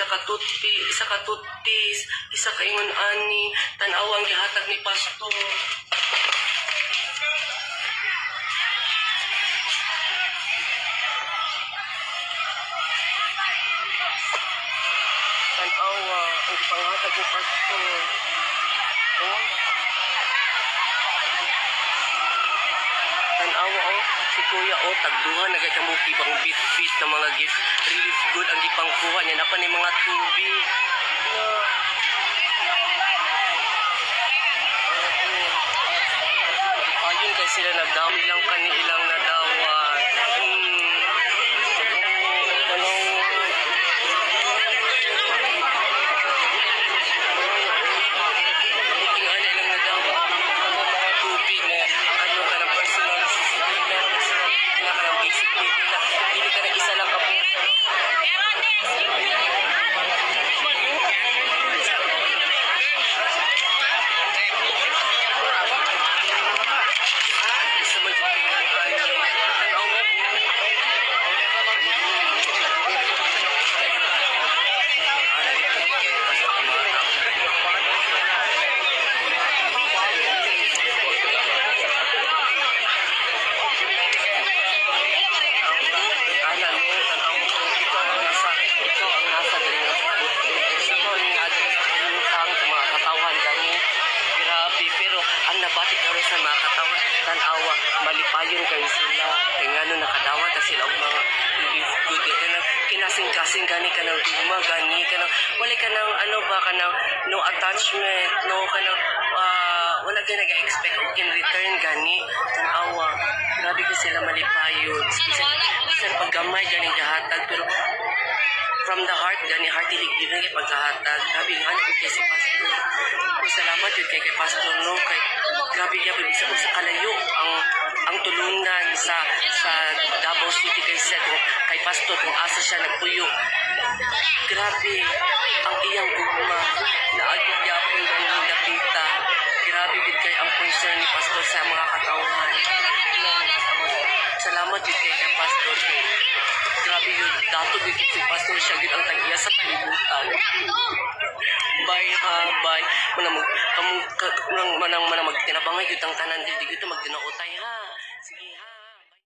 isa ka tutpi, isa ka tutpis, isa ka ingon ani, tanawa ang gihatag ni pastor. Tanawa ang gipanghatag ni pastor. Oh. Tanawa oh, si Kuya oh, tagduha na gay kamo tibang bit-bit ng mga gift. Really good ang gipangkuha niya na pa ni mga tubig. Na. Ayun kay sila nagdami lang kani ilang nadawat. Hmm. Buting ana ilang nadawat. Mga tubig na ano ka ng personal assistant na personal na ka ng basic need nila. Hindi ka na isa lang kapunta. Isa man yung tingnan tayo. Tanaw mo. Alam mo, tanaw mo. Ito ang nasa, ito ang nasa ganyan. Ito ang address sa pangutang sa mga katawan gani. Grabe, pero ang nabati ka rin sa mga katawan, tanawa, malipayon kayo sila. Kaya nga nung nakadawat na sila ang mga good. Kaya nang kinasing-kasing gani ka ng tuma, gani ka ng, wala ka ng ano ba, ka ng no attachment, no ka ng, ah, wala ka nag-expect in return gani. Tanawa, grabe ka sila malipayon. Bisan, bisan paggamay gani gahatag, pero from the heart gani heart ilig yun ang pagkahatag grabe nga na kay si pastor salamat yun kay kay pastor no kay grabe niya kay bisa ko sa kalayo ang ang tulungan sa sa Davao City kay Seth kay pastor kung asa siya nagpuyo. Grabe ang iyang gugma. Na agyapon ng dapita grabe gid kay ang concern ni pastor sa mga katawhan salamat yun kay kay pastor. Grabe yun. Dato gid si pastor siya gid ang tag-iya sa kalibutan bye ha bye. Manang manang manang manang magtinabangay gyud ang tanan di gyud magdinaotay ha